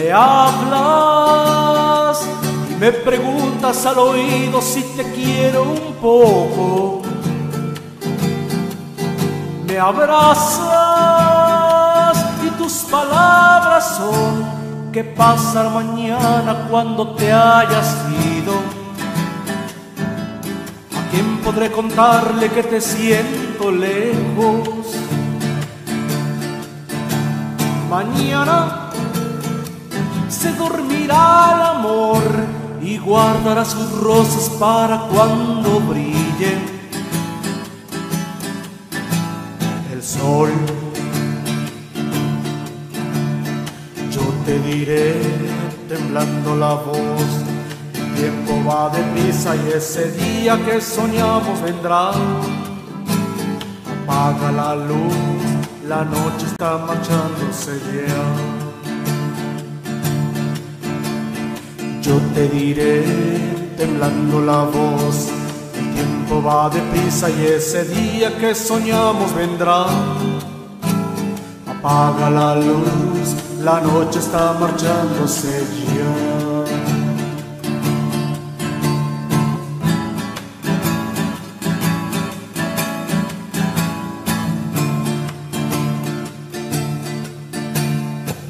Me hablas y me preguntas al oído si te quiero un poco. Me abrazas y tus palabras son ¿Qué pasará mañana cuando te hayas ido? ¿A quién podré contarle que te siento lejos? Mañana se dormirá el amor y guardará sus rosas para cuando brille el sol. te diré temblando la voz. El tiempo va deprisa y ese día que soñamos vendrá. Apaga la luz, la noche está marchándose ya. Yo te diré temblando la voz. El tiempo va deprisa y ese día que soñamos vendrá. Apaga la luz la noche está marchándose ya.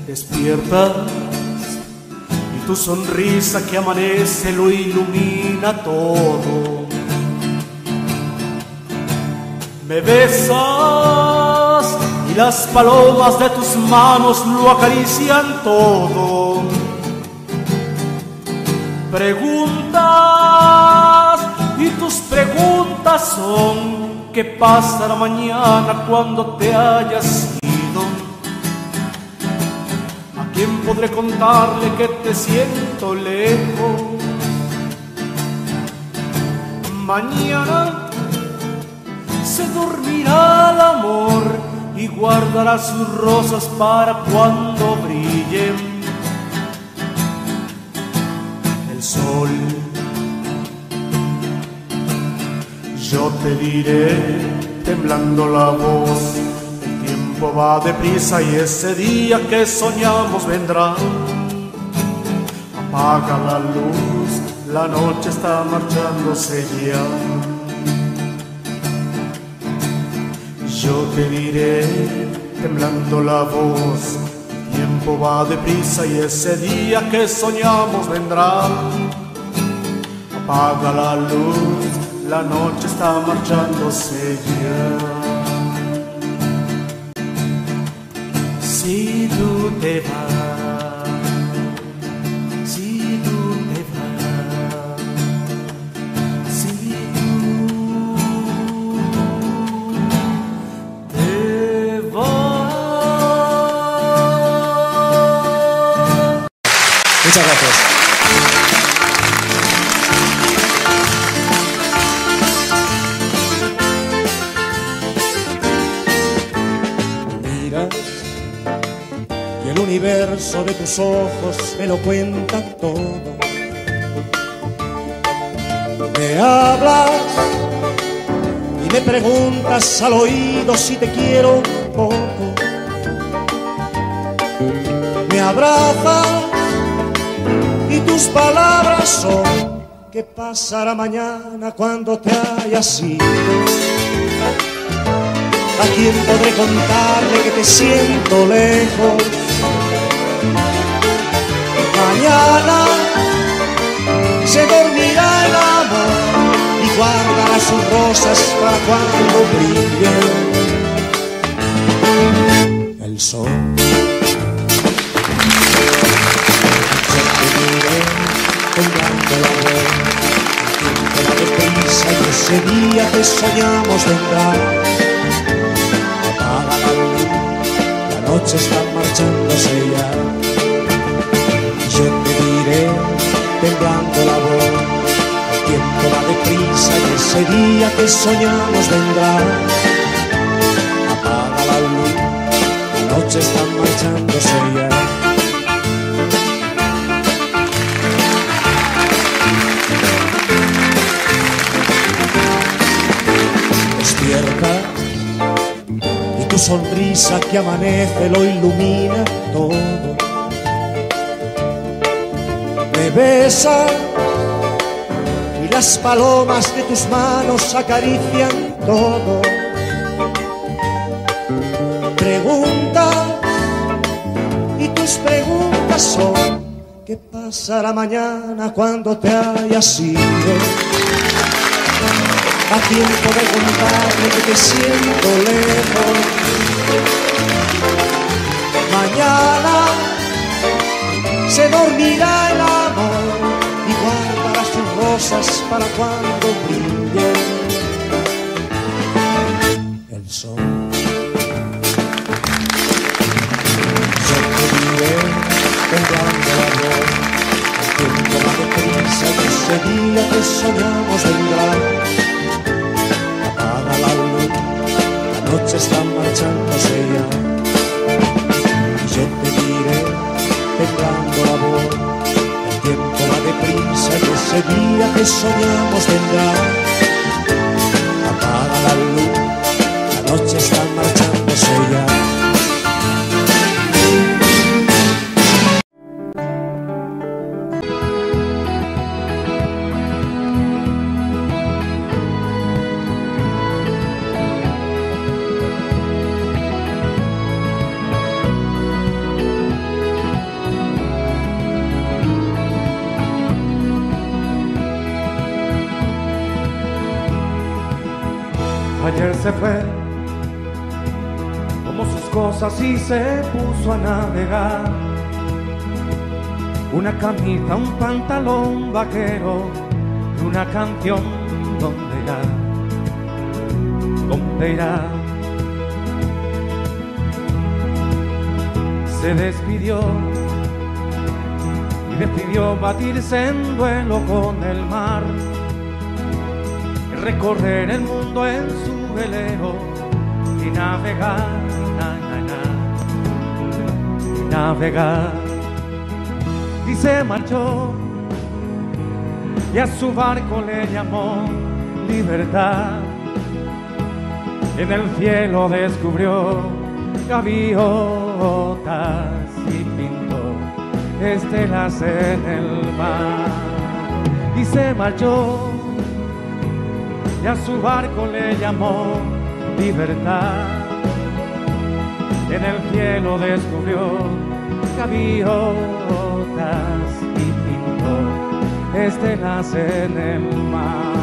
Despiertas y tu sonrisa que amanece lo ilumina todo. Me besas y las palomas de tus manos lo acarician todo. Preguntas y tus preguntas son ¿qué pasará mañana cuando te hayas podré contarle que te siento lejos? Mañana se dormirá el amor y guardará sus rosas para cuando brillen el sol. Yo te diré, temblando la voz, tiempo va deprisa y ese día que soñamos vendrá. Apaga la luz, la noche está marchándose ya. Yo te diré, temblando la voz, tiempo va deprisa y ese día que soñamos vendrá. Apaga la luz, la noche está marchándose ya. Si tú te vas Muchas gracias. El universo de tus ojos me lo cuenta todo. Me hablas y me preguntas al oído si te quiero un poco. Me abrazas y tus palabras son ¿qué pasará mañana cuando te hayas ido? ¿A quién podré contarle que te siento lejos? Mañana se dormirá el amor y guardará sus rosas para cuando brille el sol. temblando la voz. El tiempo va ese día que soñamos vendrá. Apaga la luz, la noche está marchándose ya. Temblando la voz, el tiempo va deprisa y ese día que soñamos vendrá. Apaga la luz, la noche está marchándose ya. y tu sonrisa que amanece lo ilumina todo. Me besas y las palomas de tus manos acarician todo. Preguntas y tus preguntas son ¿qué pasará mañana cuando te hayas ido? A tiempo de contarme que te siento lejos. Mañana se dormirá rosas para cuando brille el sol. Yo te diré temblando la voz, el tiempo va deprisa y ese día que soñamos vendrá. Apaga la luz, la noche está ese que soñamos vendrá. A navegar. Una camita, un pantalón vaquero y una canción donde irá, donde irá. Se despidió y decidió batirse en duelo con el mar recorrer el mundo en su velero y navegar, navegar. Y se marchó y a su barco le llamó libertad. En el cielo descubrió gaviotas y pintó estelas en el mar. Y se marchó y a su barco le llamó libertad. En el cielo descubrió gaviotas y pintó estelas en el mar.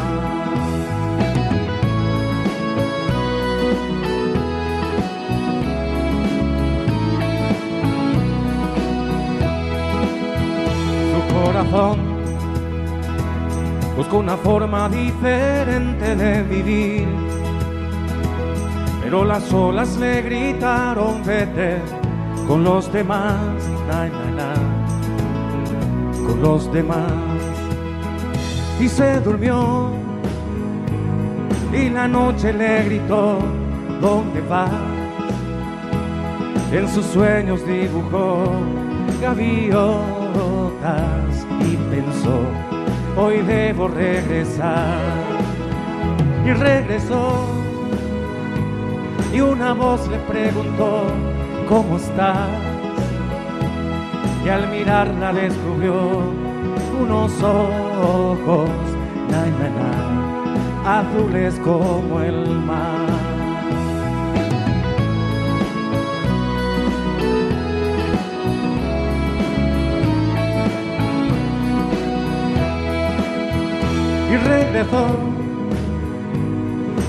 Corazón buscó una forma diferente de vivir. Pero las olas le gritaron, vete con los demás, con los demás. Y se durmió y la noche le gritó, ¿dónde vas? En sus sueños dibujó gaviotas y pensó, hoy debo regresar. Y regresó y una voz le preguntó, ¿cómo estás? Y al mirarla descubrió unos ojos, na, na, na, azules como el mar. y regresó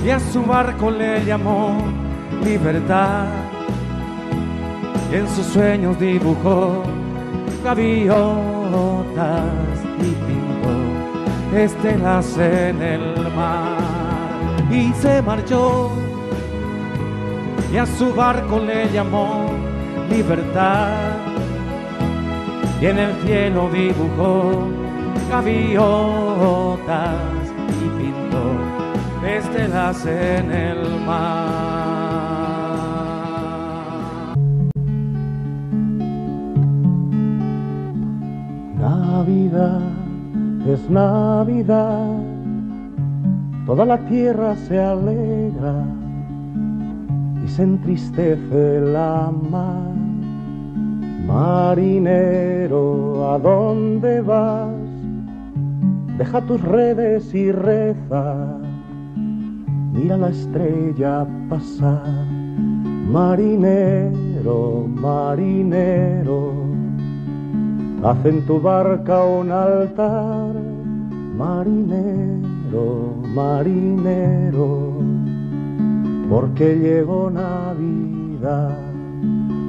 y a su barco le llamó libertad y en sus sueños dibujó gaviotas y pintó estelas en el mar y se marchó y a su barco le llamó libertad y en el cielo dibujó gaviotas y pintó estelas en el mar. Es Navidad, toda la tierra se alegra y se entristece la mar. Marinero, ¿a dónde vas? Deja tus redes y reza. Mira la estrella pasar. Marinero, marinero, haz en tu barca un altar. Marinero, marinero, porque llegó Navidad.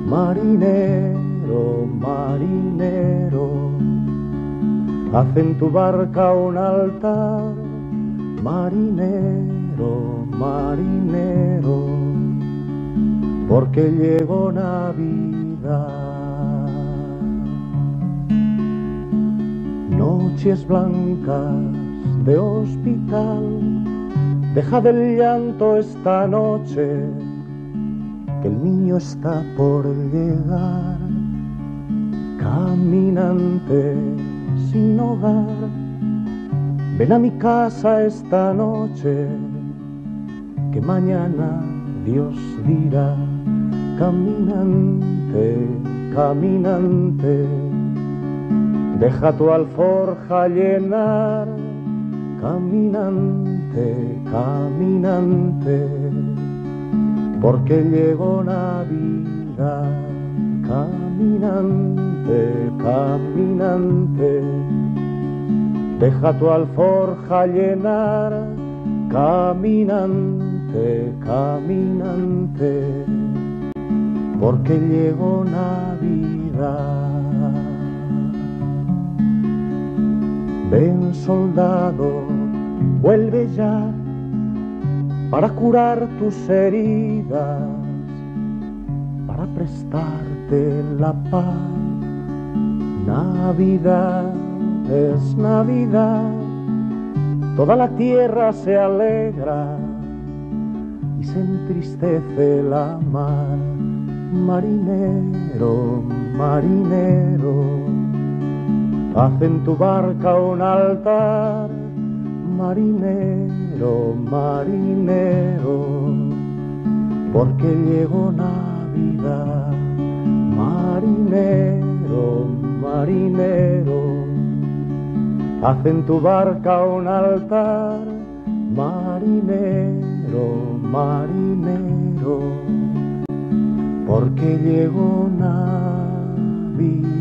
Marinero, marinero, haz en tu barca un altar. Marinero, marinero, porque llegó Navidad. Noches blancas de hospital, deja del llanto esta noche que el niño está por llegar, caminante sin hogar. Ven a mi casa esta noche, que mañana Dios dirá, caminante, caminante, deja tu alforja llenar, caminante, caminante porque llegó Navidad. Caminante, caminante, deja tu alforja llenar. Caminante, caminante, porque llegó Navidad. Ven soldado, vuelve ya para curar tus heridas, para prestarte la paz. Navidad es Navidad, toda la tierra se alegra y se entristece la mar. Marinero, marinero, haz en tu barca un altar marinero, marinero, porque llegó Navidad. Marinero, marinero, haz en tu barca un altar. Marinero, marinero, porque llegó Navidad.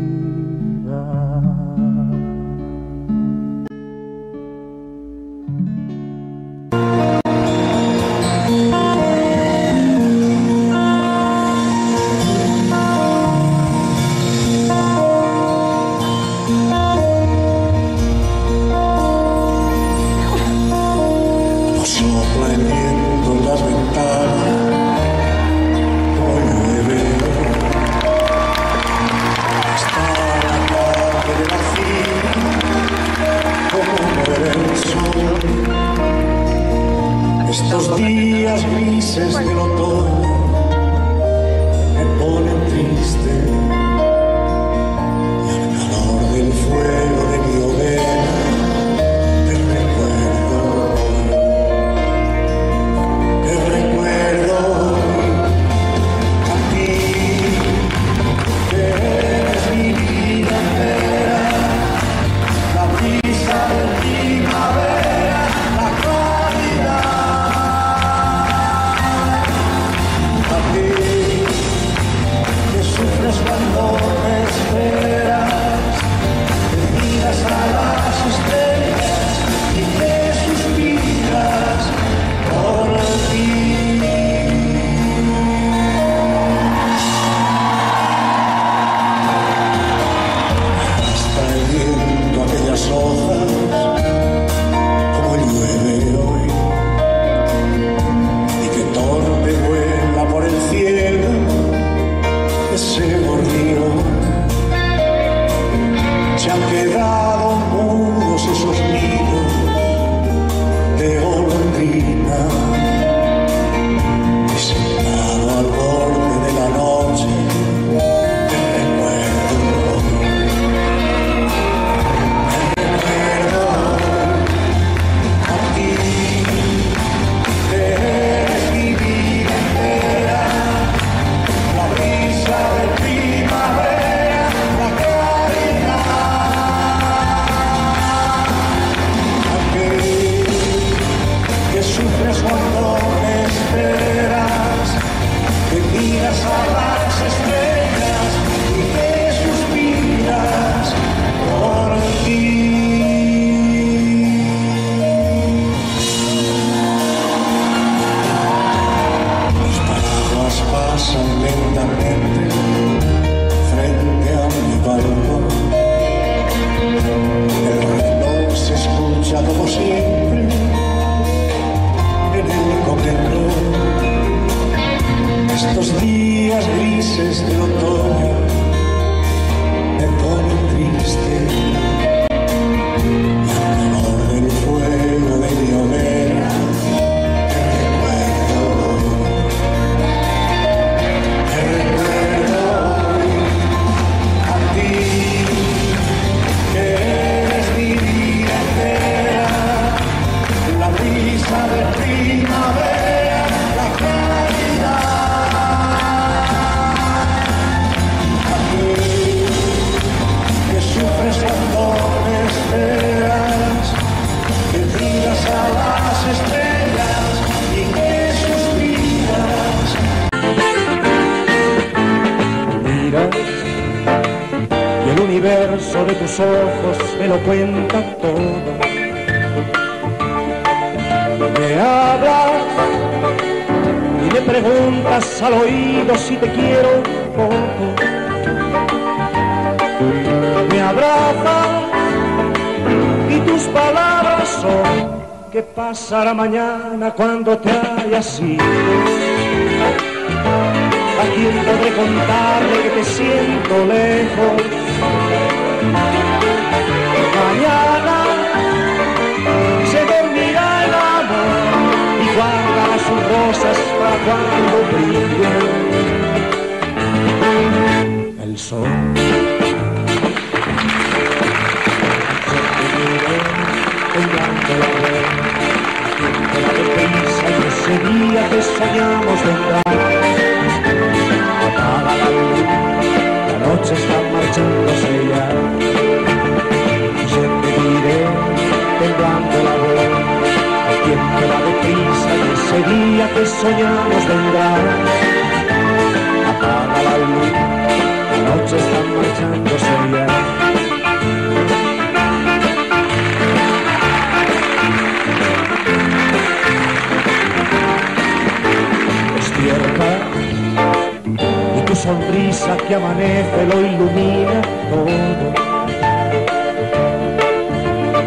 Que amanece lo ilumina todo.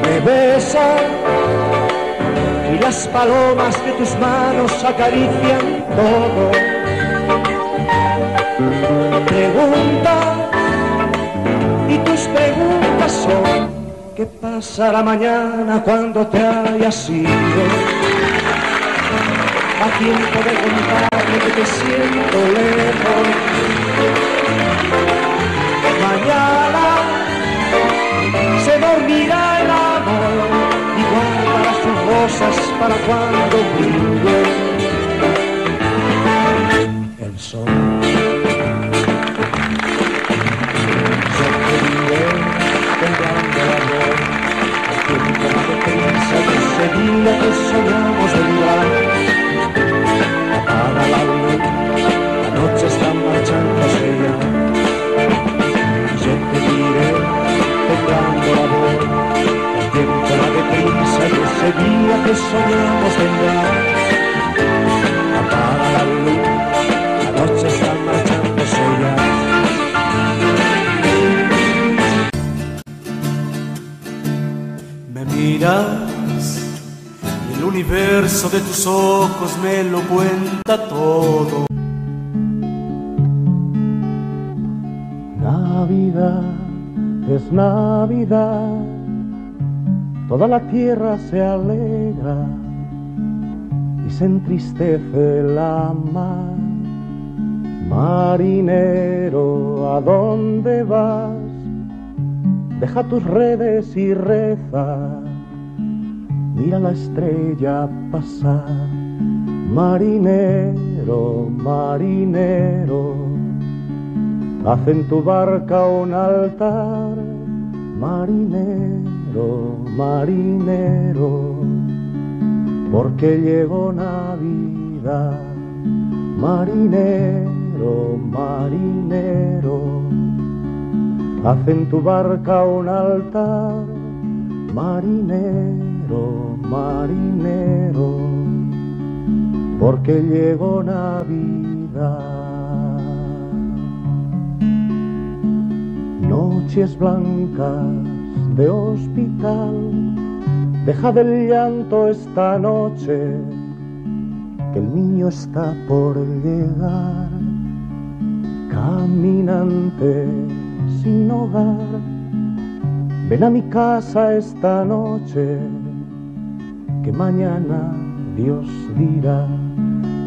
Me besa y las palomas de tus manos acarician todo. Pregunta y tus preguntas son ¿qué pasará mañana cuando te hayas ido? a tiempo de contarme que te siento lejos. Sus rosas para cuando brille el sol. Yo te diré temblando el amor, que día que soñamos que soñamos vendrá. Apaga la luz, la noche está marchándose. Me miras el universo de tus ojos me lo cuenta todo. Navidad es Navidad, toda la tierra se alegra y se entristece la mar. Marinero, ¿a dónde vas? Deja tus redes y reza mira la estrella pasar. Marinero, marinero, haz en tu barca un altar. Marinero, marinero, porque llegó Navidad. Marinero, marinero, haz en tu barca un altar. Marinero marinero, porque llegó Navidad. Noches blancas de hospital, deja del llanto esta noche, que el niño está por llegar. caminante sin hogar, ven a mi casa esta noche, que mañana Dios dirá,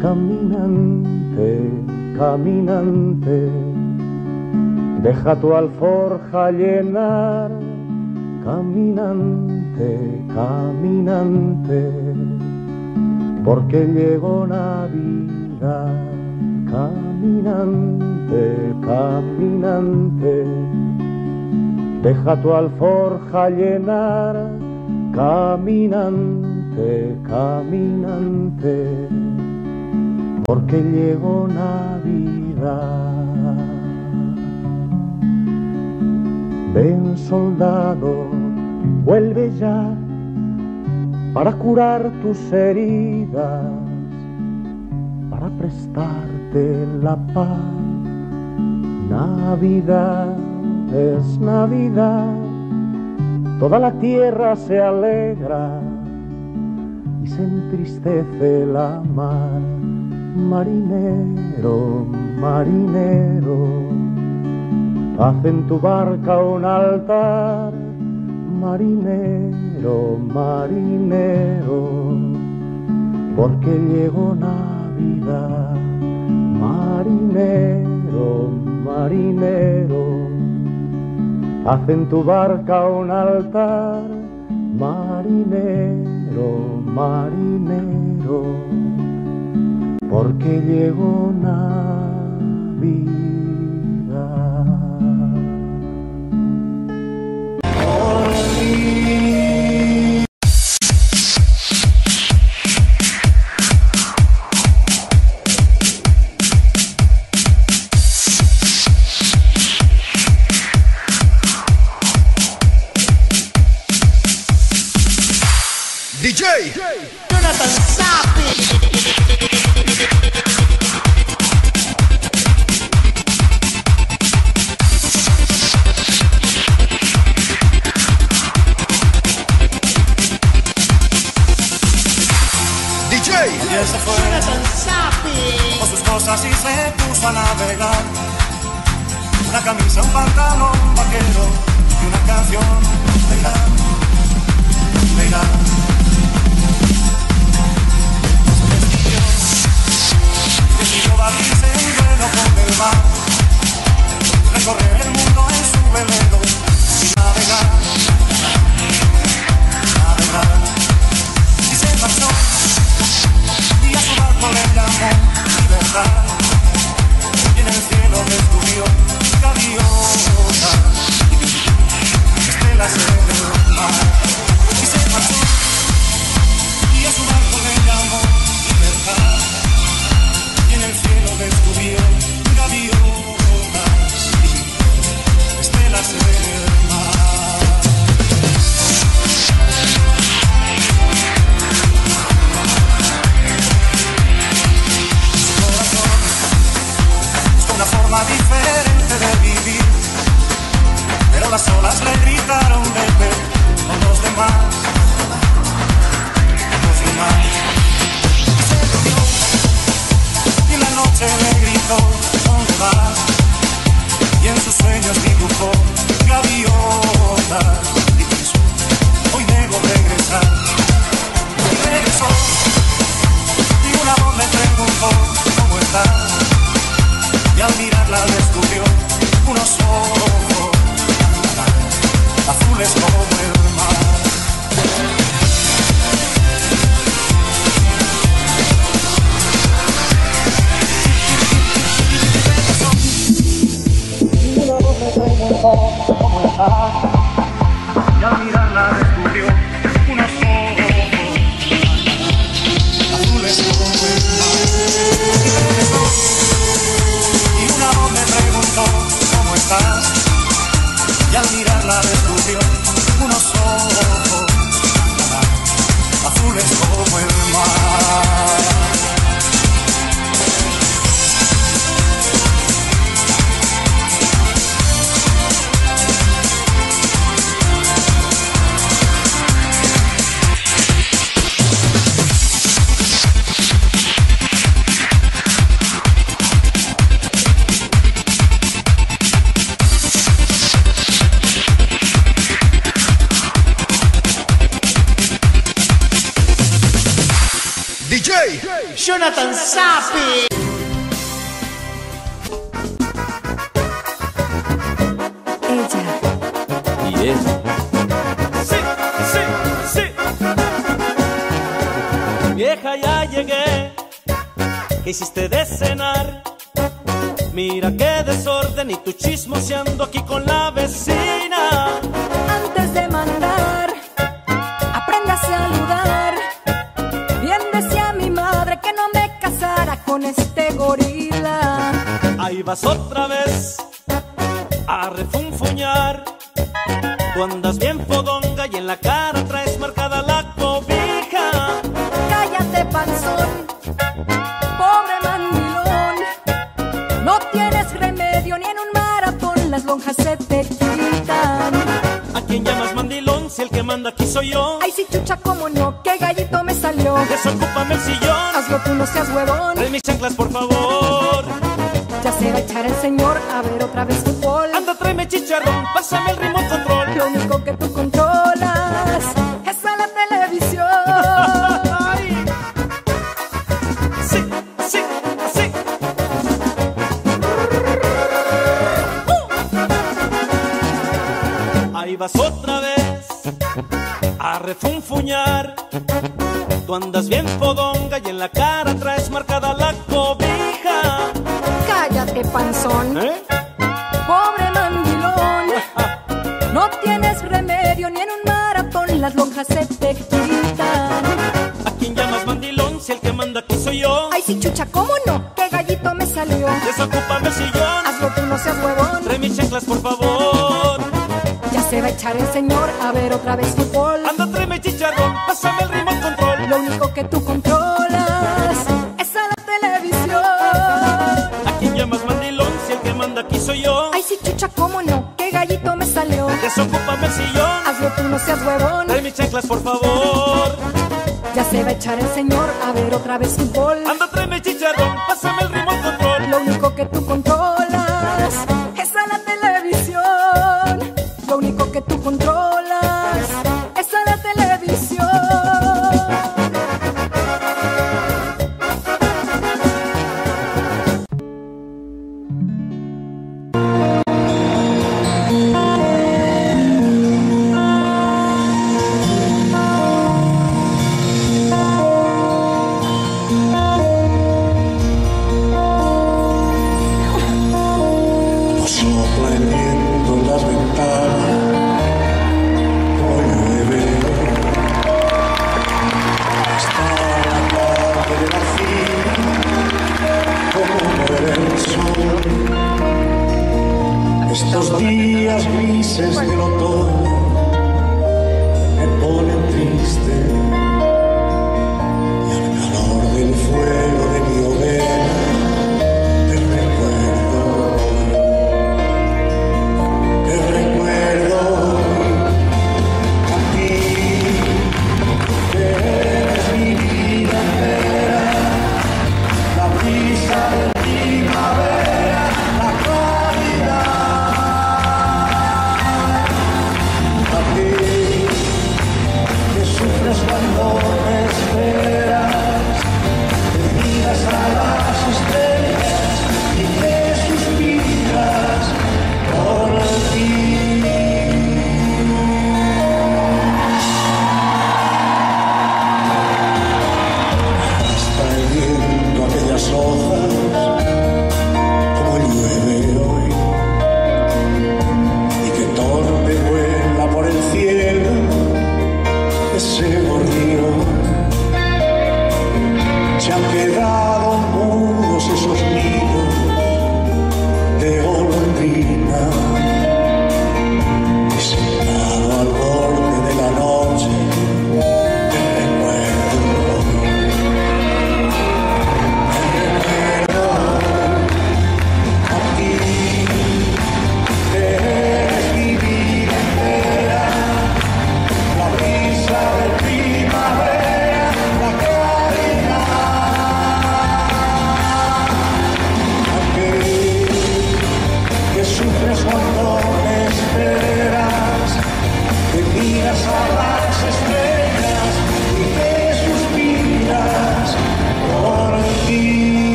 caminante, caminante, deja tu alforja llenar, caminante, caminante, porque llegó Navidad, caminante, caminante, deja tu alforja llenar, caminante, caminante, porque llegó Navidad. Ven soldado, vuelve ya para curar tus heridas, para prestarte la paz. Navidad es Navidad, toda la tierra se alegra y se entristece la mar. Marinero, marinero Haz en tu barca un altar, marinero, marinero, porque llegó Navidad. Marinero, marinero, haz en tu barca un altar, marinero, marinero, porque llegó Navidad. ti. You're en la cara traes marcada la cobija. Cállate, panzón, pobre mandilón. No tienes remedio ni en un maratón, las lonjas se te quitan. ¿A quién llamas mandilón si el que manda aquí soy yo? Ay, si chucha, cómo no, qué gallito me salió. Desocúpame el sillón. Hazlo tú, no seas huevón. Trae mis chanclas, por favor. Ya se va a echar el señor a ver otra vez fútbol. Anda, tráeme chicharrón, pásame el remote otra vez a refunfuñar. Tú andas bien fodonga y en la cara vez fútbol. Anda, tráeme chicharrón, pásame el remote control. Lo único que tú controlas es a la televisión. ¿A quién llamas mandilón si el que manda aquí soy yo? Ay, si chucha, ¿cómo no? ¿Qué gallito me salió? Desocúpame el sillón. Hazlo tú, no seas huevón. Trae mis chanclas, por favor. Ya se va a echar el señor a ver otra vez fútbol.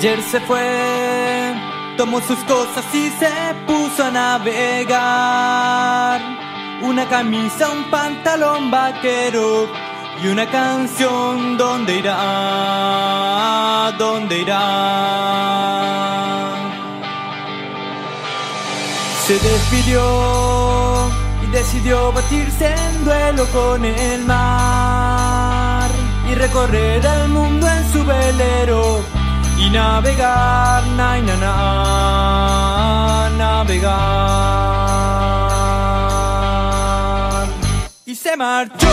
Ayer se fue, tomó sus cosas y se puso a navegar. Una camisa, un pantalón vaquero y una canción. ¿Dónde irá? ¿Dónde irá? Se despidió y decidió batirse en duelo con el mar y recorrer el mundo en su velero y navegar, na, na, na, navegar. Y se marchó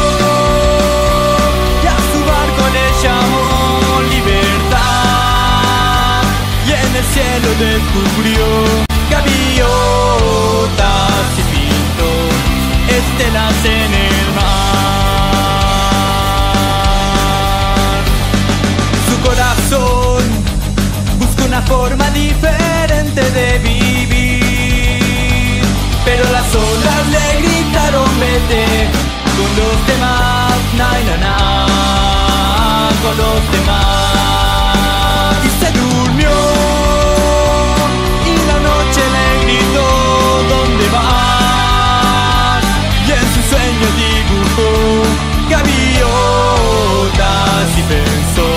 y a su barco le llamó libertad y en el cielo descubrió gaviotas y pintó estelas en el mar. Su corazón una forma diferente de vivir, pero las olas le gritaron vete con los demás, na na na, con los demás y se durmió y la noche le gritó dónde vas y en su sueño dibujó gaviotas y pensó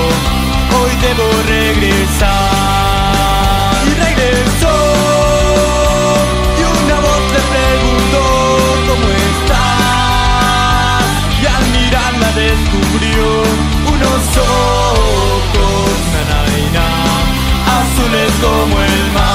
hoy debo regresar como el mar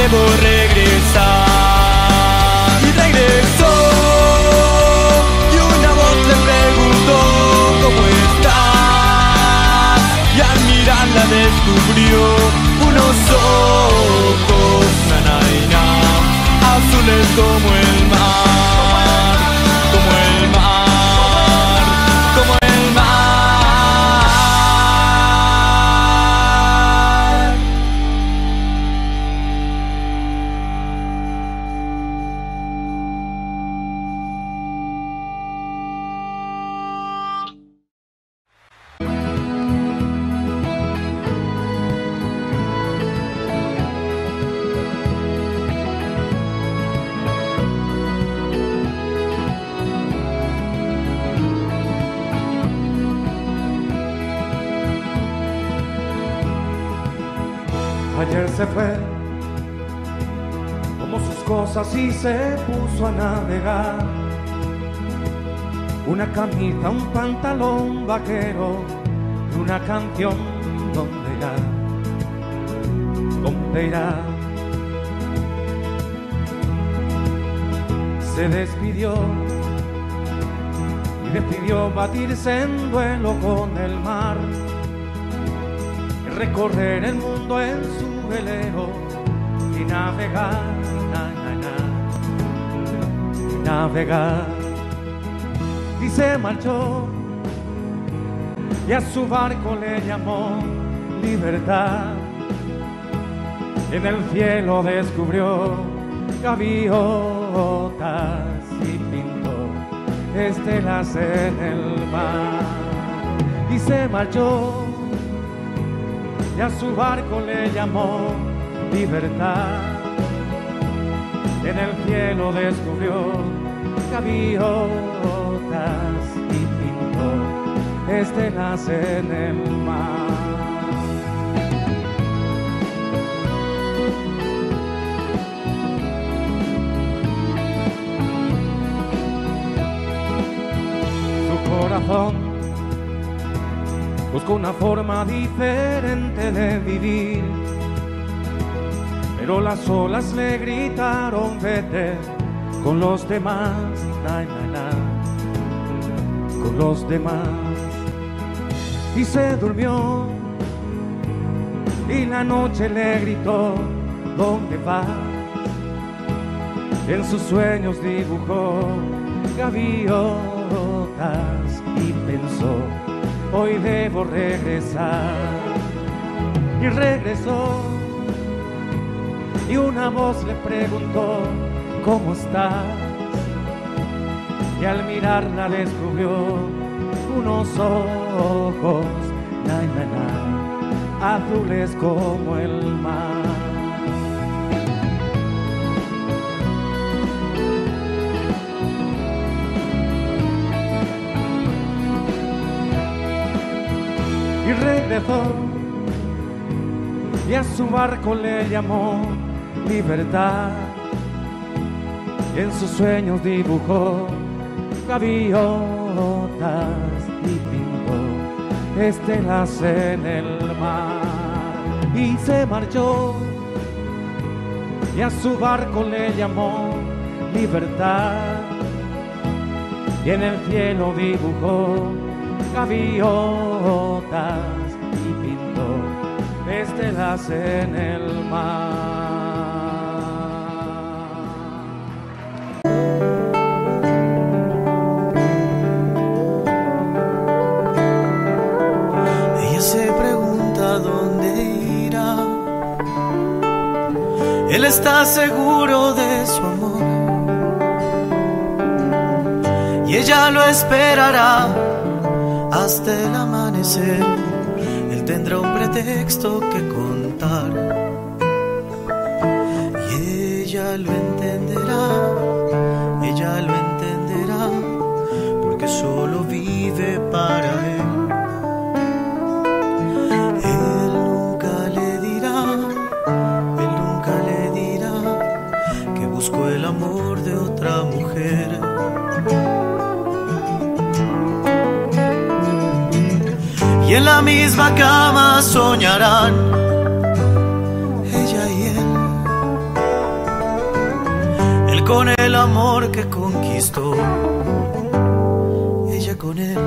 debo regresar. Y regresó y una voz le preguntó cómo estás y al mirarla descubrió unos ojos nanaina azules como el mar se puso a navegar. Una camisa, un pantalón vaquero y una canción. ¿Dónde irá? ¿Dónde irá? Se despidió y decidió batirse en duelo con el mar recorrer el mundo en su velero y navegar, navegar. Y se marchó y a su barco le llamó libertad. En el cielo descubrió gaviotas y pintó estelas en el mar. Y se marchó y a su barco le llamó libertad. En el cielo descubrió gaviotas y pintó estelas en el mar. Su corazón buscó una forma diferente de vivir. Pero las olas le gritaron vete con los demás, con los demás. Y se durmió y la noche le gritó, ¿dónde vas? En sus sueños dibujó gaviotas y pensó, hoy debo regresar. y regresó. Y una voz le preguntó, ¿cómo estás? Y al mirarla descubrió unos ojos, na, na, azules como el mar. y regresó y a su barco le llamó libertad y en sus sueños dibujó gaviotas y pintó estelas en el mar y se marchó y a su barco le llamó libertad y en el cielo dibujó gaviotas y pintó estelas en el mar. Está seguro de su amor. Y ella lo esperará hasta el amanecer. Él tendrá un pretexto que contar. Y ella lo entenderá. Ella lo entenderá. Porque solo vive para él. Misma cama soñarán ella y él. Él con el amor que conquistó, ella con él,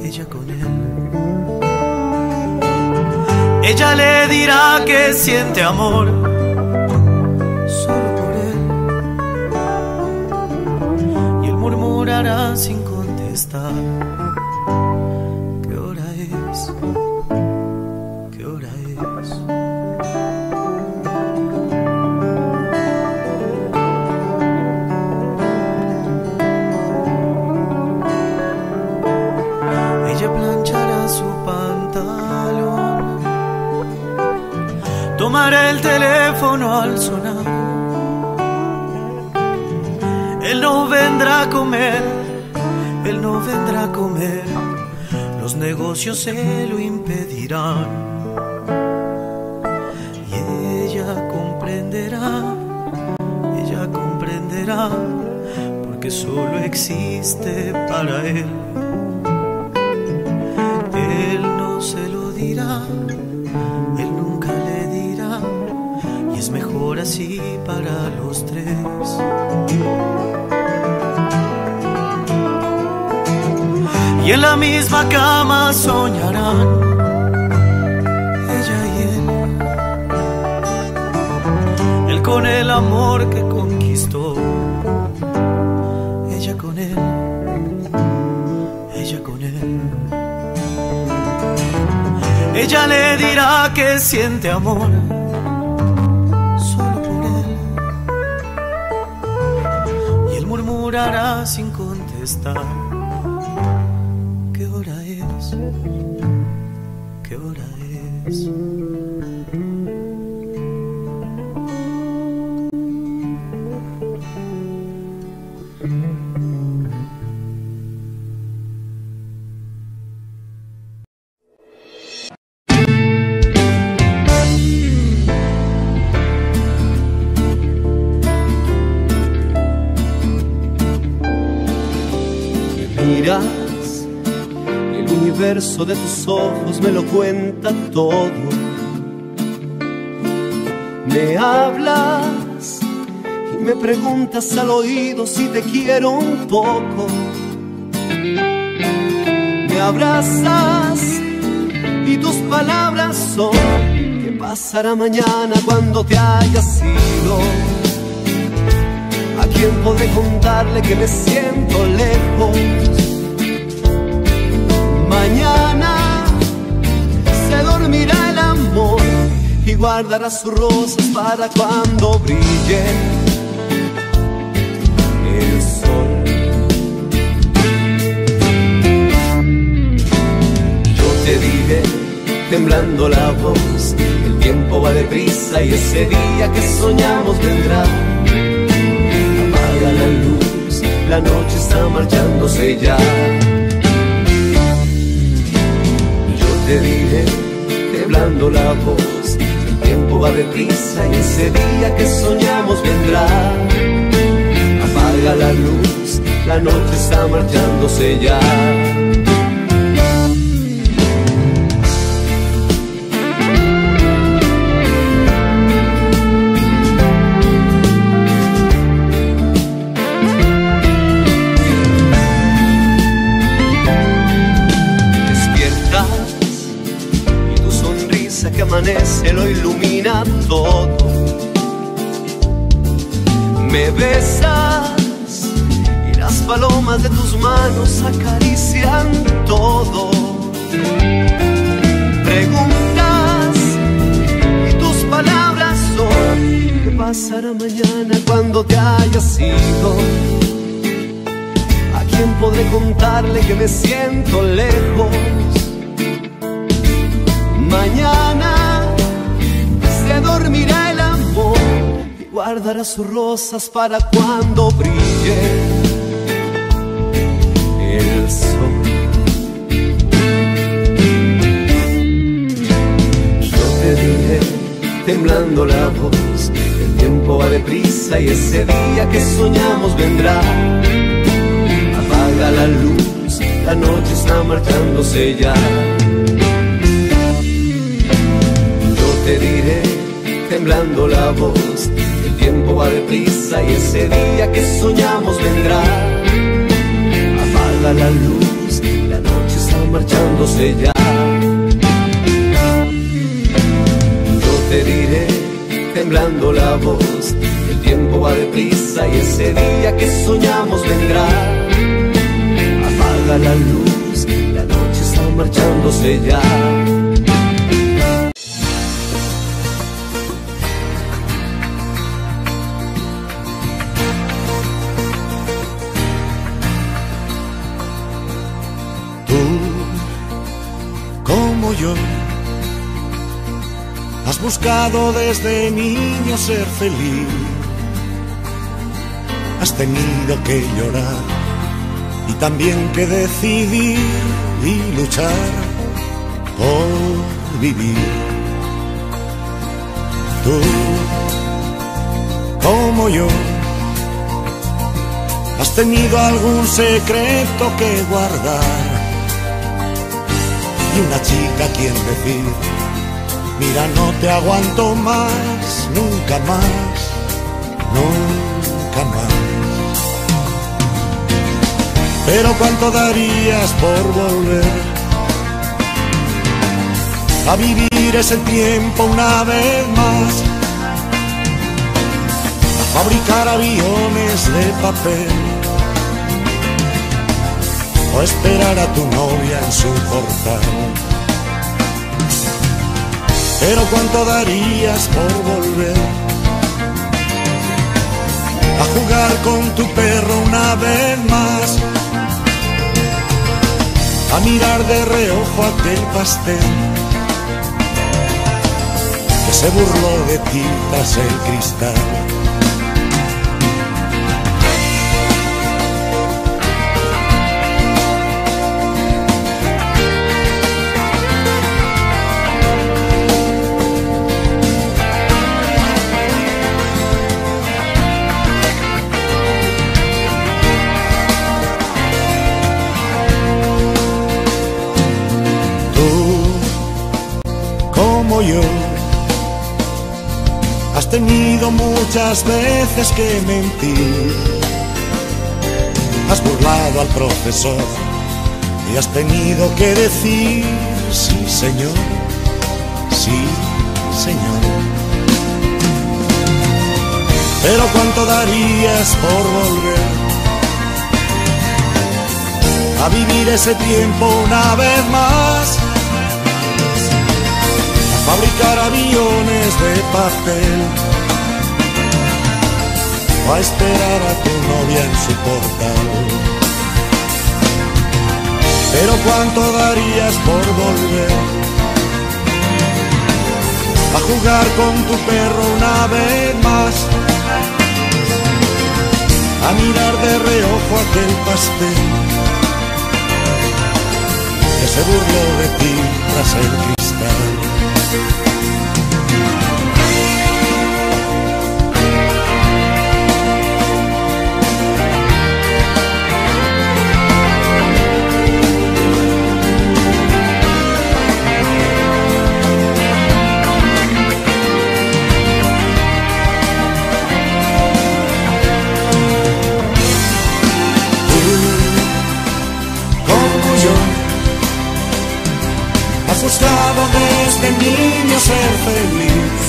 ella con él. Ella le dirá que siente amor solo por él. Y él murmurará sin El teléfono al sonar. Él no vendrá a comer, él no vendrá a comer. Los negocios se lo impedirán. Y ella comprenderá, ella comprenderá, porque solo existe para. Él para los tres. Y en la misma cama soñarán ella y él, él con el amor que conquistó, ella con él, ella con él. Ella le dirá que siente amor sin contestar. ¿Qué hora es? ¿Qué hora es? De tus ojos me lo cuenta todo. Me hablas y me preguntas al oído si te quiero un poco. Me abrazas y tus palabras son ¿qué pasará mañana cuando te hayas ido? ¿A quién podré contarle que me siento lejos? Mañana se dormirá el amor y guardará sus rosas para cuando brille el sol. Yo te diré, temblando la voz, el tiempo va deprisa y ese día que soñamos vendrá. Apaga la luz, la noche está marchándose ya. Te diré, temblando la voz, el tiempo va deprisa y ese día que soñamos vendrá. Apaga la luz, la noche está marchándose ya. Amanece lo ilumina todo. Me besas y las palomas de tus manos acarician todo. Preguntas y tus palabras son ¿qué pasará mañana cuando te hayas ido? ¿A quién podré contarle que me siento lejos? Mañana guardará sus rosas para cuando brille el sol. Yo te diré, temblando la voz, el tiempo va deprisa y ese día que soñamos vendrá. Apaga la luz, la noche está marchándose ya. Yo te diré, temblando la voz, tiempo va deprisa y ese día que soñamos vendrá. Apaga la luz, la noche está marchándose ya. Yo te diré, temblando la voz, el tiempo va deprisa y ese día que soñamos vendrá. Apaga la luz, la noche está marchándose ya. Buscado desde niño ser feliz. Has tenido que llorar y también que decidir y luchar por vivir. Tú, como yo, has tenido algún secreto que guardar y una chica quien decir, mira no te aguanto más, nunca más, nunca más. Pero cuánto darías por volver a vivir ese tiempo una vez más, a fabricar aviones de papel o esperar a tu novia en su portal. Pero cuánto darías por volver a jugar con tu perro una vez más, a mirar de reojo aquel pastel que se burló de ti tras el cristal. Muchas veces que mentir. Has burlado al profesor y has tenido que decir sí, señor, sí, señor. Pero cuánto darías por volver a vivir ese tiempo una vez más aviones de papel. A esperar a tu novia en su portal. Pero cuánto darías por volver a jugar con tu perro una vez más, a mirar de reojo aquel pastel que se burló de ti tras el Desde niño ser feliz.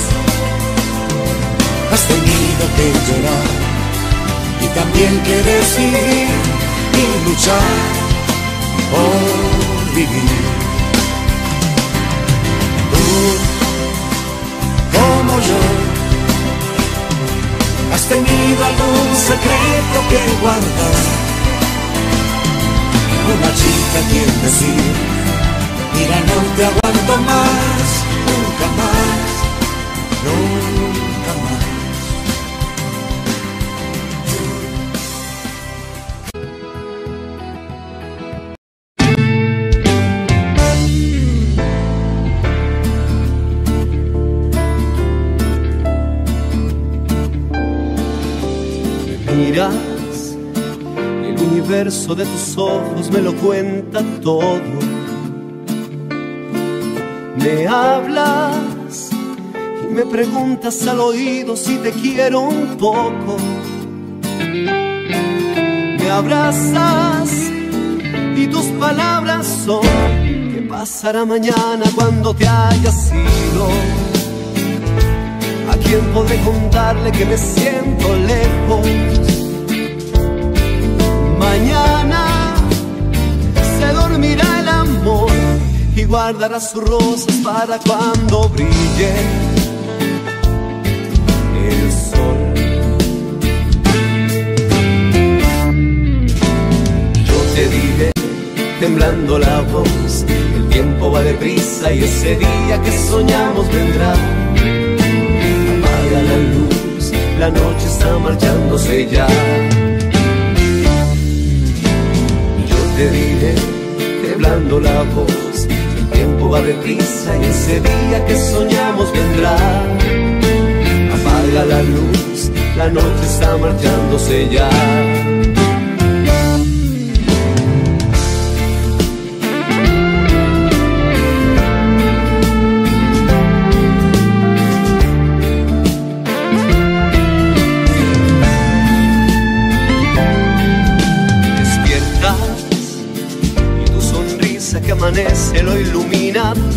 Has tenido que llorar y también que decidir y luchar por vivir. Tú, como yo, has tenido algún secreto que guardar una chica quien decir, mira no te aguanto más, nunca más, nunca más. miras, el universo de tus ojos me lo cuenta todo. Me hablas y me preguntas al oído si te quiero un poco. Me abrazas y tus palabras son ¿qué pasará mañana cuando te hayas ido? ¿A quién podré contarle que me siento lejos? Mañana se dormirá el amor guardará sus rosas para cuando brille el sol. Yo te diré, temblando la voz, el tiempo va deprisa y ese día que soñamos vendrá. Apaga la luz, la noche está marchándose ya. Yo te diré, temblando la voz, va deprisa y ese día que soñamos vendrá. Apaga la luz, la noche está marchándose ya.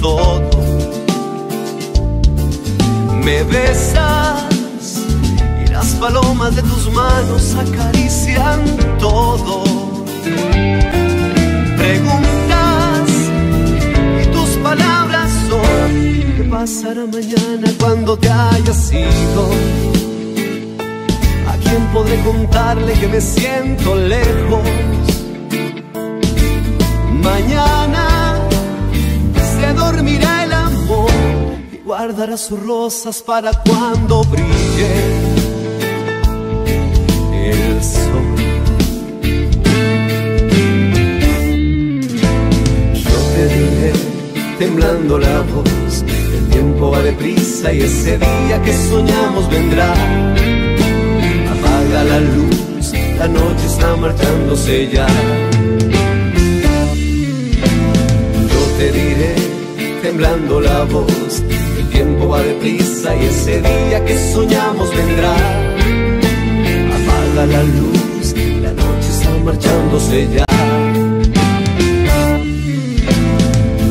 Todo. Me besas y las palomas de tus manos acarician todo. Preguntas y tus palabras son ¿qué pasará mañana cuando te hayas ido? ¿A quién podré contarle que me siento lejos? Mañana guardará sus rosas para cuando brille el sol. Yo te diré, temblando la voz, el tiempo va deprisa y ese día que soñamos vendrá. Apaga la luz, la noche está marchándose ya. Yo te diré, temblando la voz, tiempo va deprisa y ese día que soñamos vendrá. Apaga la luz, la noche está marchándose ya.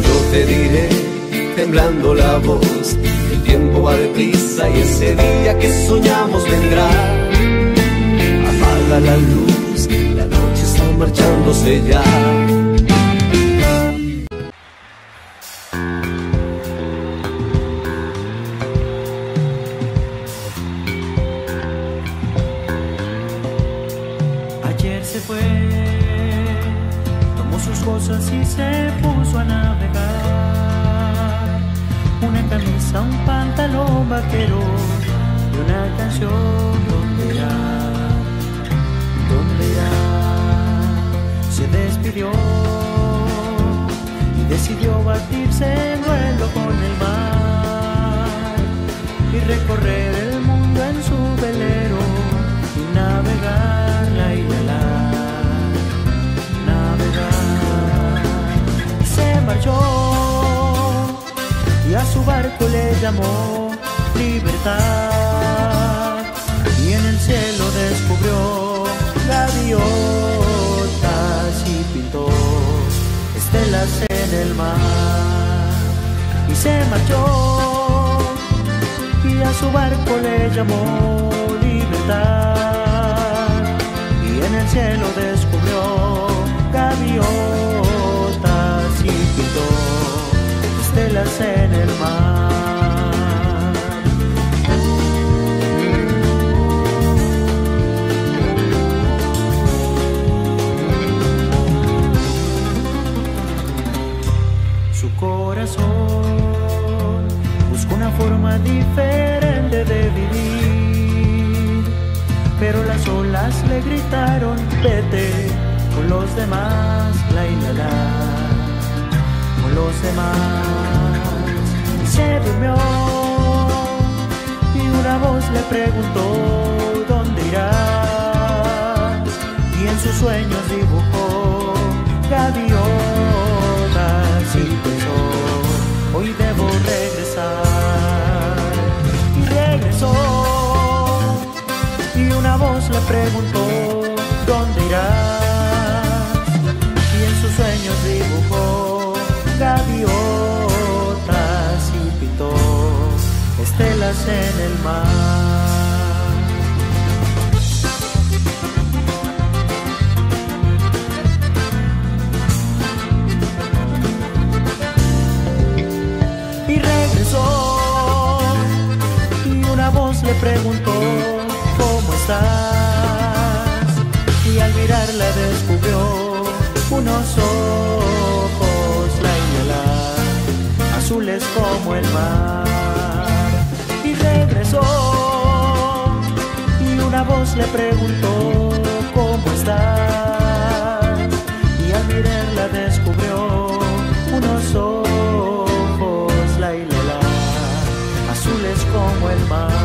Yo te diré, temblando la voz, el tiempo va deprisa y ese día que soñamos vendrá. Apaga la luz, la noche está marchándose ya. Se puso a navegar. Una camisa, un pantalón vaquero y una canción. ¿Dónde irá? ¿Dónde irá? Se despidió y decidió batirse en duelo con el mar y recorrer barco le llamó libertad. Y en el cielo descubrió gaviotas y pintó estelas en el mar. Y se marchó. Y a su barco le llamó libertad. Y en el cielo descubrió gaviotas y pintó en el mar. Su corazón buscó una forma diferente de vivir, pero las olas le gritaron, vete con los demás, la y la la, con los demás. Se durmió y una voz le preguntó, ¿dónde irás? Y en sus sueños dibujó gaviotas y pensó, hoy debo regresar. Y regresó y una voz le preguntó, en el mar. y regresó y una voz le preguntó cómo estás y al mirarla descubrió unos ojos la azules como el mar regresó y una voz le preguntó cómo estás y al mirarla descubrió unos ojos la y la, la, azules como el mar.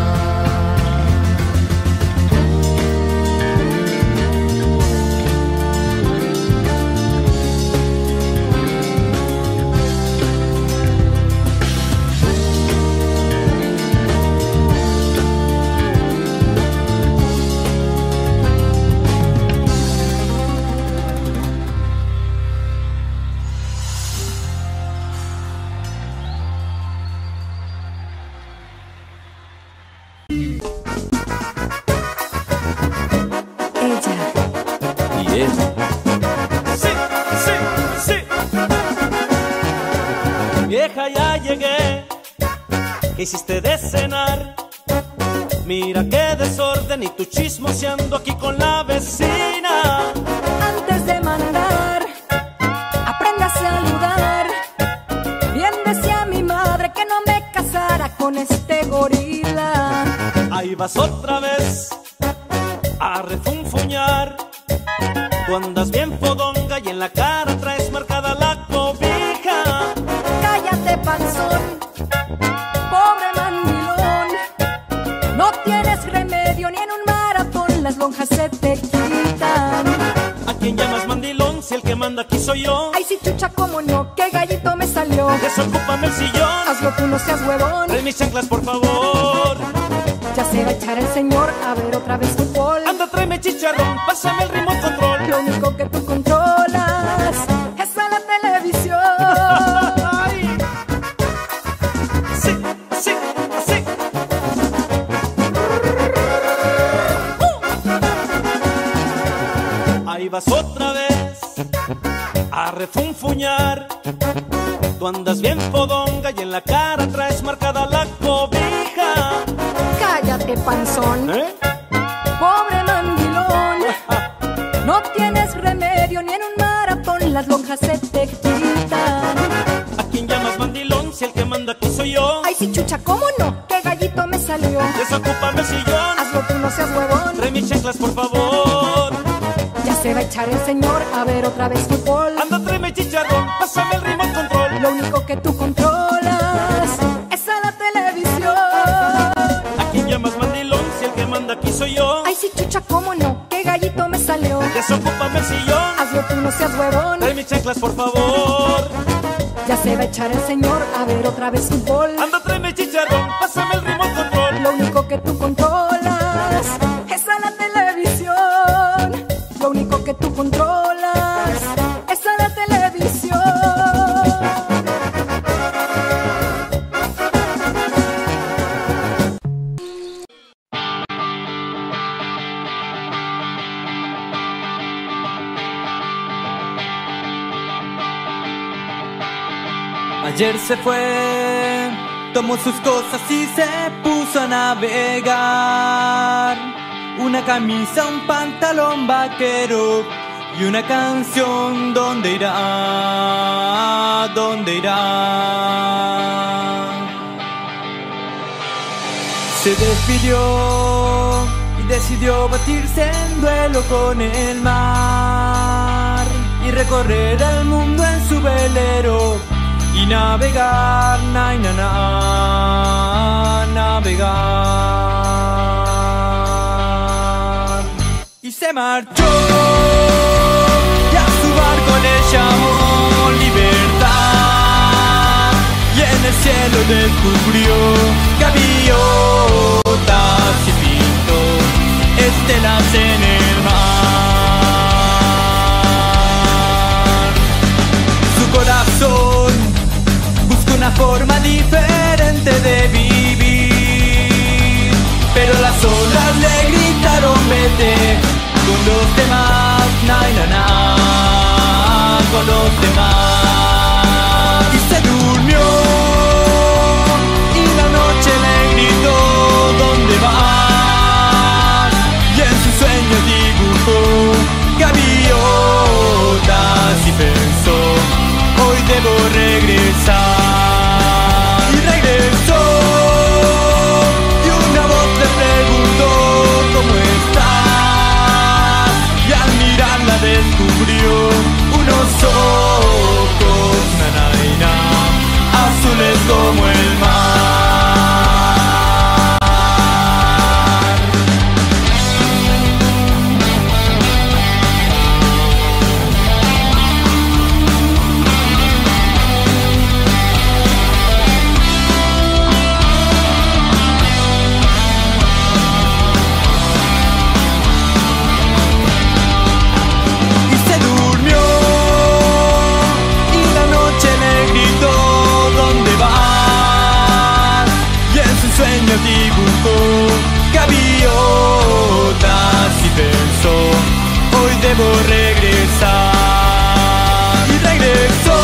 Ayer se fue, tomó sus cosas y se puso a navegar. Una camisa, un pantalón vaquero y una canción. ¿Dónde irá? ¿Dónde irá? Se despidió y decidió batirse en duelo con el mar y recorrer el mundo en su velero navegar, na, na, na, navegar. Y se marchó y a su barco le llamó libertad y en el cielo descubrió gaviotas y pintos, estelas en el una forma diferente de vivir, pero las olas le gritaron vete con los demás, na, na, na, con los demás. Y se durmió y la noche le gritó ¿dónde vas? Y en su sueño dibujó gaviotas y pensó hoy debo regresar. Unos ojos, nanaina, azules como el debo regresar y regresó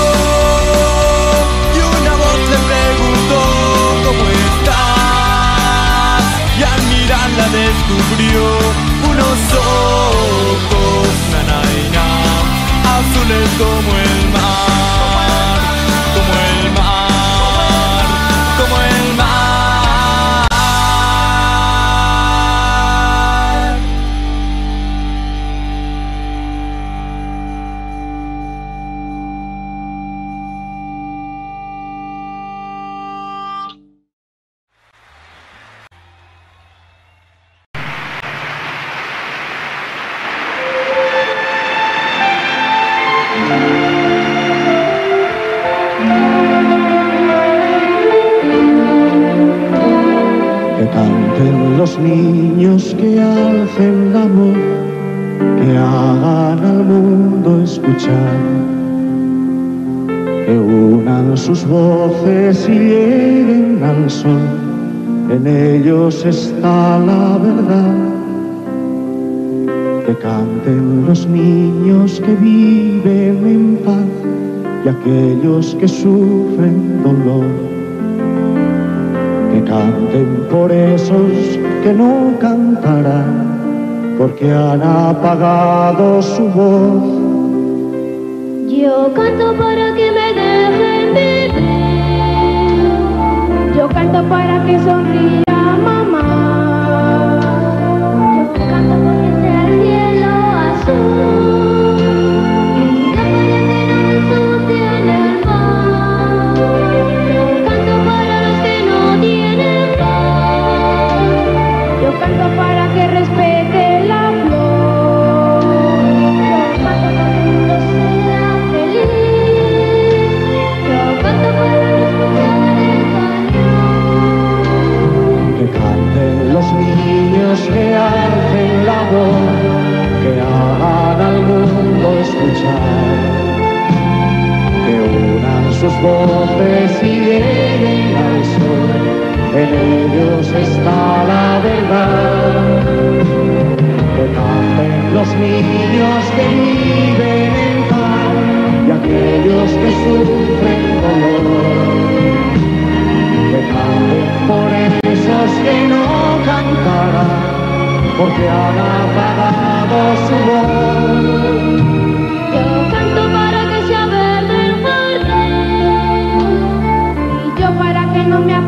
y una voz le preguntó ¿cómo estás? y al mirarla descubrió unos ojos, nanaina, azules como el mar, sus voces lleguen al sol, en ellos está la verdad. Que canten los niños que viven en paz y aquellos que sufren dolor que canten por esos que no cantarán, porque han apagado su voz. Yo canto para que me dejen yo canto para que sonría mamá. sus botes y vienen al sol, en ellos está la verdad. Que canten los niños que viven en paz y aquellos que sufren dolor. Que canten por esos que no cantarán, porque han apagado su voz. no me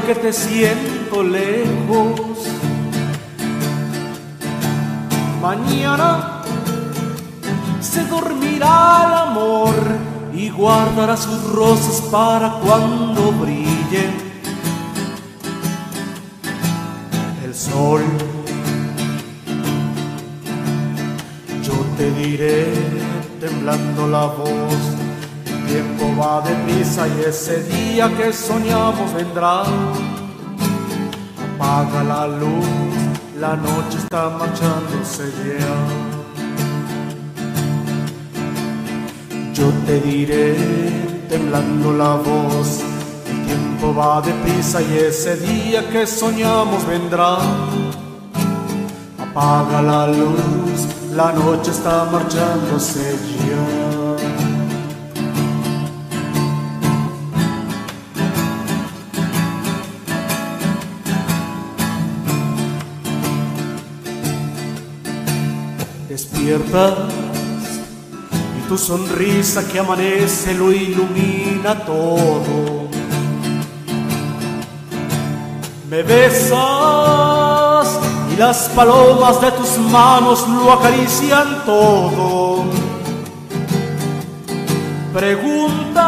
que te siento lejos. Mañana se dormirá el amor y guardará sus rosas para cuando brillen. El sol, yo te diré temblando la voz tristeza y ese día que soñamos vendrá. Apaga la luz, la noche está marchándose ya. Yo te diré, temblando la voz, el tiempo va deprisa y ese día que soñamos vendrá. Apaga la luz, la noche está marchándose ya. y tu sonrisa que amanece lo ilumina todo. Me besas y las palomas de tus manos lo acarician todo. Preguntas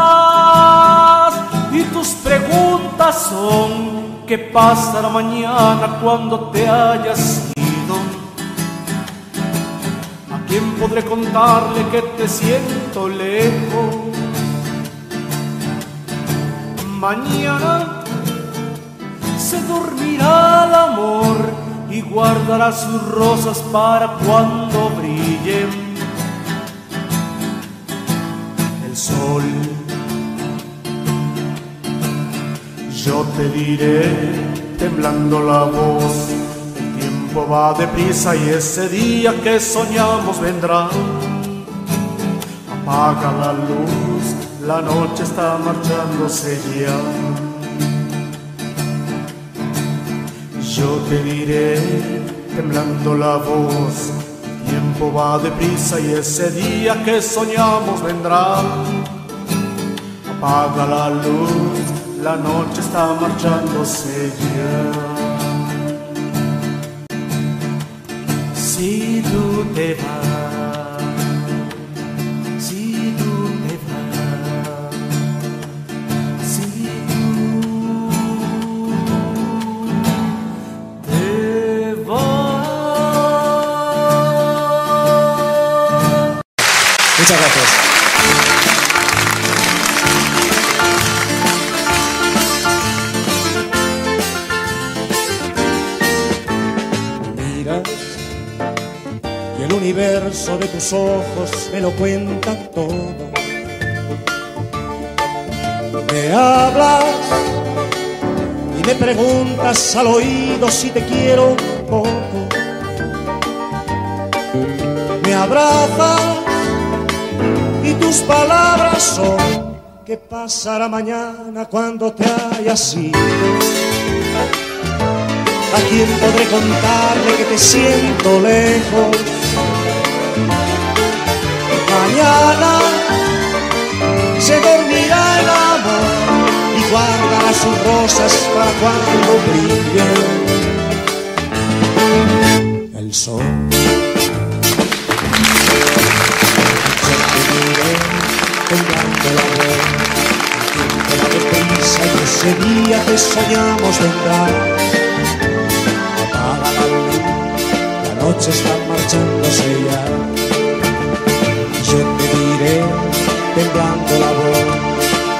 y tus preguntas son qué pasa la mañana cuando te hayas quién podré contarle que te siento lejos? Mañana se dormirá el amor y guardará sus rosas para cuando brillen el sol. Yo te diré, temblando la voz, tiempo va deprisa y ese día que soñamos vendrá. Apaga la luz, la noche está marchándose ya. Yo te diré, temblando la voz, tiempo va deprisa y ese día que soñamos vendrá. Apaga la luz, la noche está marchándose ya. Si tú te vas, tus ojos me lo cuenta todo. Me hablas y me preguntas al oído si te quiero un poco. Me abrazas y tus palabras son ¿Qué pasará mañana cuando te hayas ido? ¿A quién podré contarle que te siento lejos? Mañana se dormirá el amor y guardará sus rosas para cuando brille el sol. ese día que soñamos vendrá. Apaga la la noche está marchándose ya. Temblando la voz,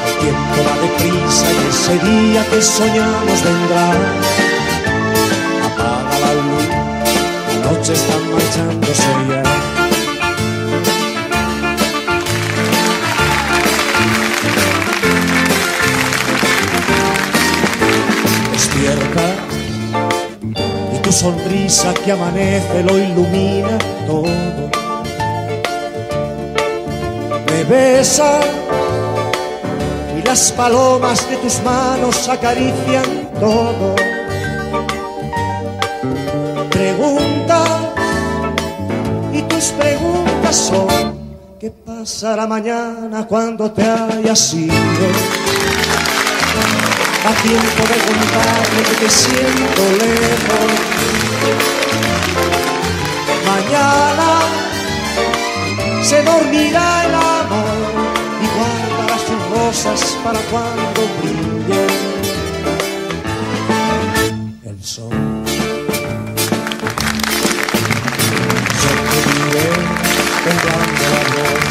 el tiempo va deprisa y ese día que soñamos vendrá. Apaga la luz, la noche está marchándose ya. despierta y tu sonrisa que amanece lo ilumina todo. Me besa y las palomas de tus manos acarician todo. Preguntas y tus preguntas son ¿qué pasará mañana cuando te hayas ido? a tiempo de contarle que te siento lejos. Mañana se dormirá el amor y guardará sus rosas para cuando brille el sol. Diré, temblando la voz,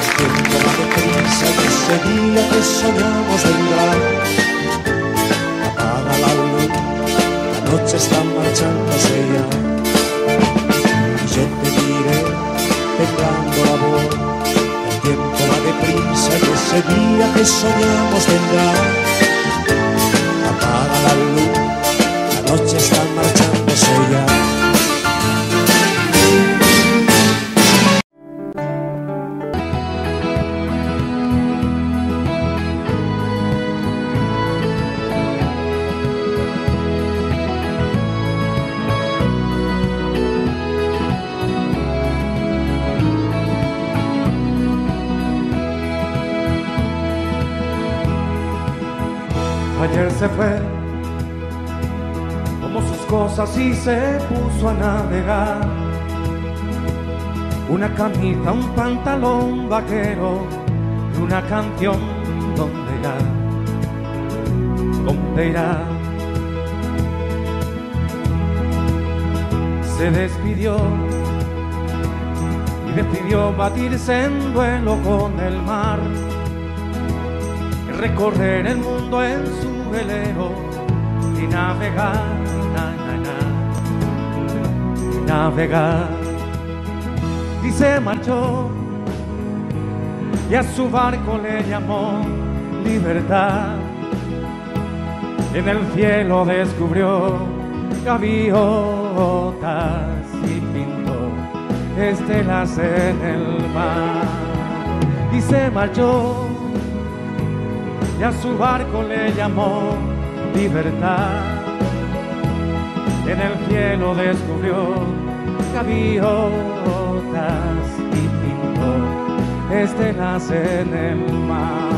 el tiempo va deprisa y ese día que soñamos vendrá apaga la luz, la noche está marchándose ya. Y yo te diré, temblando el va deprisa y ese día que soñamos vendrá. Apaga la luz, la noche está marchándose y se puso a navegar. Una camisa, un pantalón vaquero y una canción donde irá, donde irá. Se despidió y decidió batirse en duelo con el mar y recorrer el mundo en su velero y navegar, navegar. Y se marchó y a su barco le llamó libertad. En el cielo descubrió gaviotas y pintó estelas en el mar. Y se marchó y a su barco le llamó libertad. En el cielo descubrió gaviotas y pintó estelas en el mar.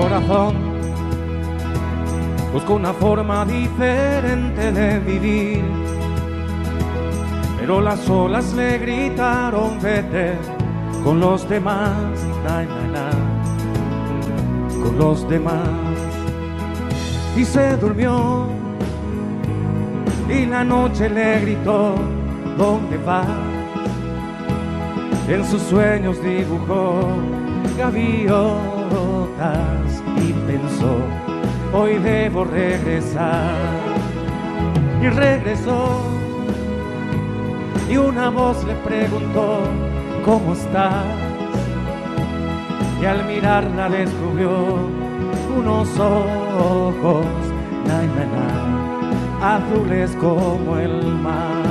Corazón buscó una forma diferente de vivir pero las olas le gritaron vete con los demás, con los demás. Y se durmió y la noche le gritó, ¿dónde vas? En sus sueños dibujó gaviotas y pensó, hoy debo regresar. Y regresó y una voz le preguntó, ¿cómo estás? Y al mirarla descubrió unos ojos, na, na, na, azules como el mar.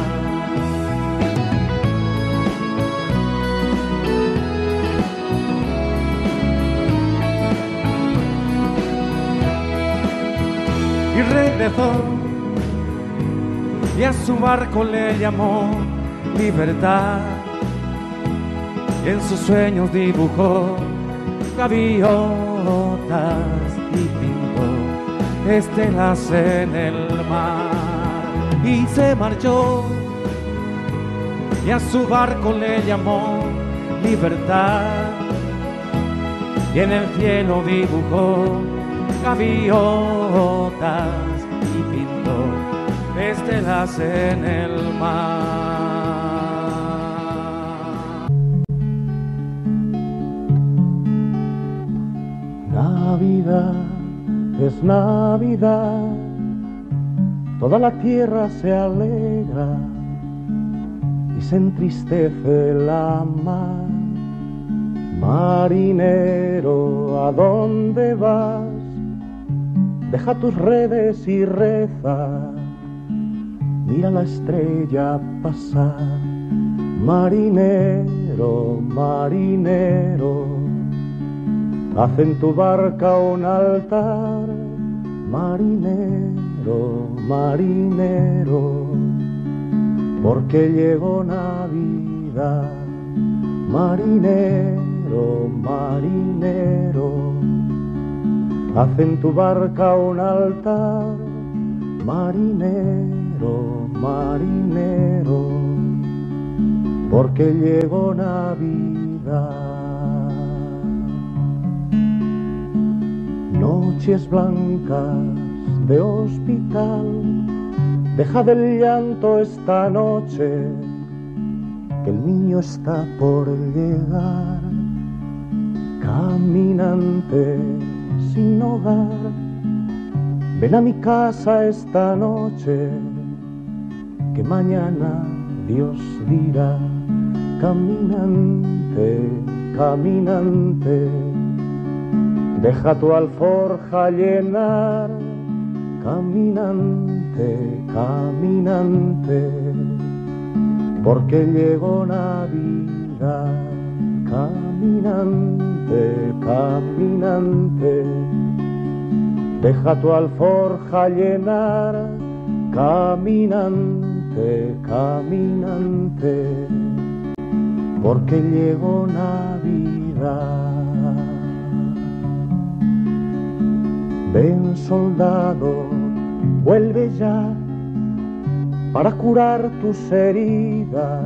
Y regresó y a su barco le llamó libertad. En sus sueños dibujó gaviotas y pintó estelas en el mar. Y se marchó y a su barco le llamó libertad. Y en el cielo dibujó gaviotas y pintó estelas en el mar. Es Navidad, toda la tierra se alegra y se entristece la mar. Marinero, ¿a dónde vas? Deja tus redes y reza, mira la estrella pasar. Marinero, marinero, haz en tu barca un altar. Marinero, marinero, porque llegó Navidad. Marinero, marinero, haz en tu barca un altar. Marinero, marinero, porque llegó Navidad. Noches blancas de hospital, deja del llanto esta noche, que el niño está por llegar. Caminante sin hogar, ven a mi casa esta noche, que mañana Dios dirá. Caminante, caminante, Deja tu alforja llenar, caminante, caminante, porque llegó Navidad. Caminante, caminante, deja tu alforja llenar, caminante, caminante, porque llegó Navidad. Ven soldado. Vuelve ya para curar tus heridas,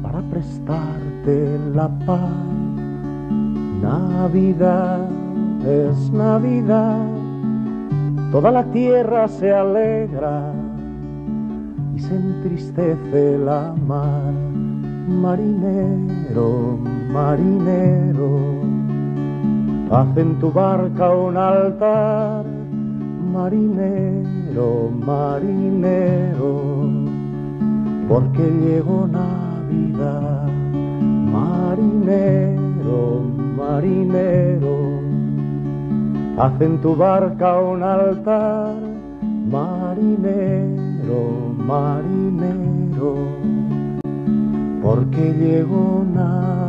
para prestarte la paz. Navidad es Navidad, toda la tierra se alegra y se entristece la mar. Marinero, marinero Haz en tu barca un altar, marinero, marinero, porque llegó Navidad. Marinero, marinero, haz en tu barca un altar. Marinero, marinero, porque llegó Navidad.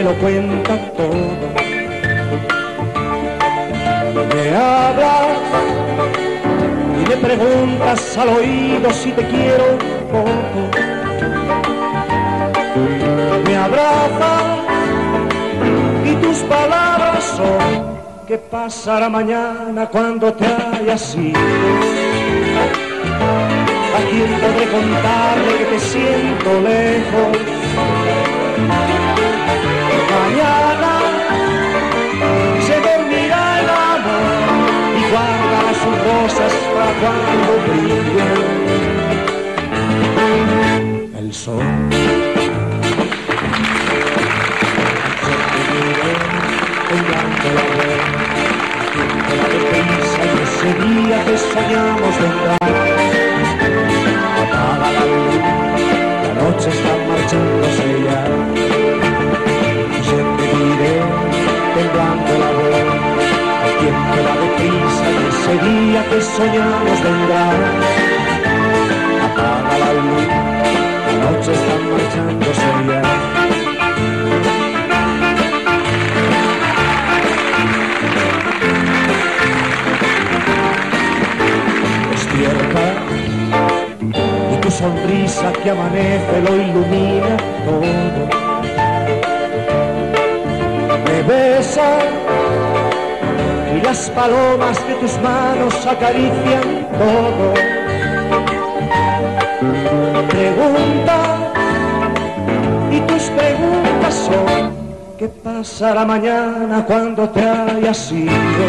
me lo cuenta todo. Me hablas y me preguntas al oído si te quiero un poco. Me abrazas y tus palabras son ¿Qué pasará mañana cuando te hayas ido? ¿A quién podré contarle que te siento lejos? Cuando brille el sol. temblando la voz, tiempo la defensa y ese día que soñamos vendrá. Apaga la luz, la noche está marchándose ese día que soñamos vendrá. Apaga la luz, la noche está marchándose ya. despierta y tu sonrisa que amanece lo ilumina todo. Me besa las palomas de tus manos acarician todo. Pregunta y tus preguntas son ¿qué pasará mañana cuando te hayas ido?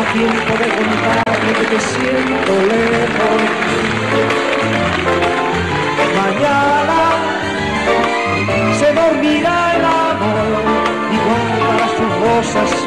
a tiempo de contarle que te siento lejos.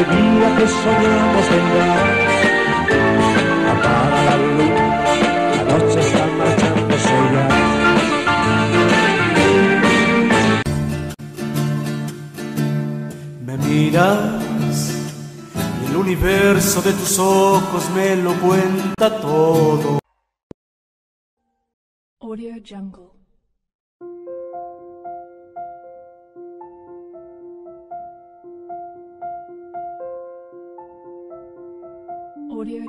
ese día que soñamos vendrá. Apaga la luz, la noche está marchándose ya. Me miras y el universo de tus ojos me lo cuenta todo. Audio Jungle.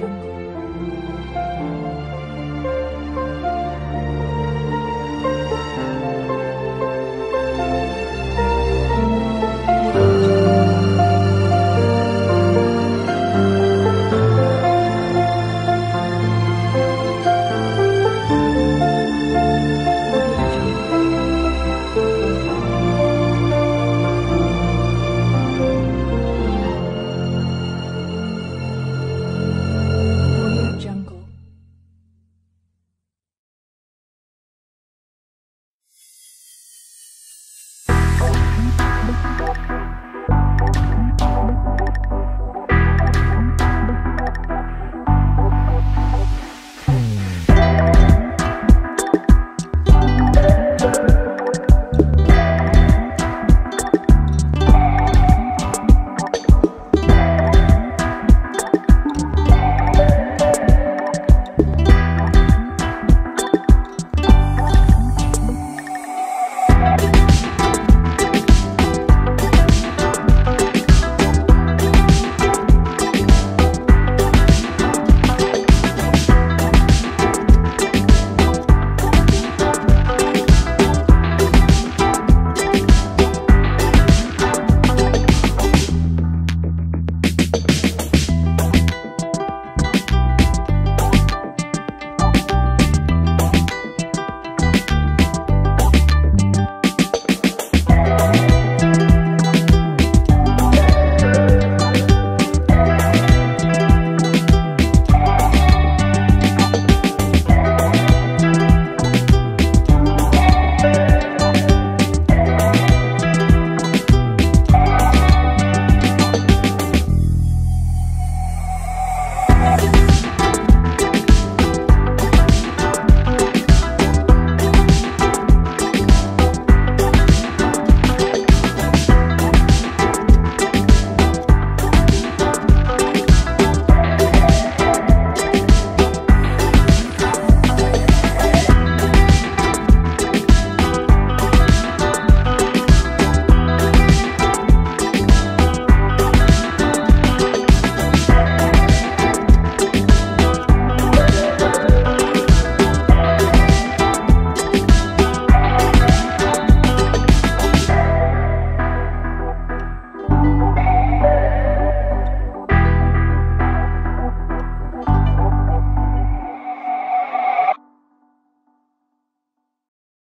Jungle.